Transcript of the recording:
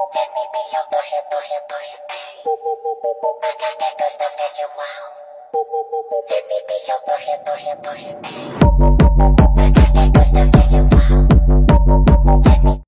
Let me be your pusher, pusher, pusher, ayy. I got that good stuff that you want. Let me be your pusher, pusher, pusher, ayy.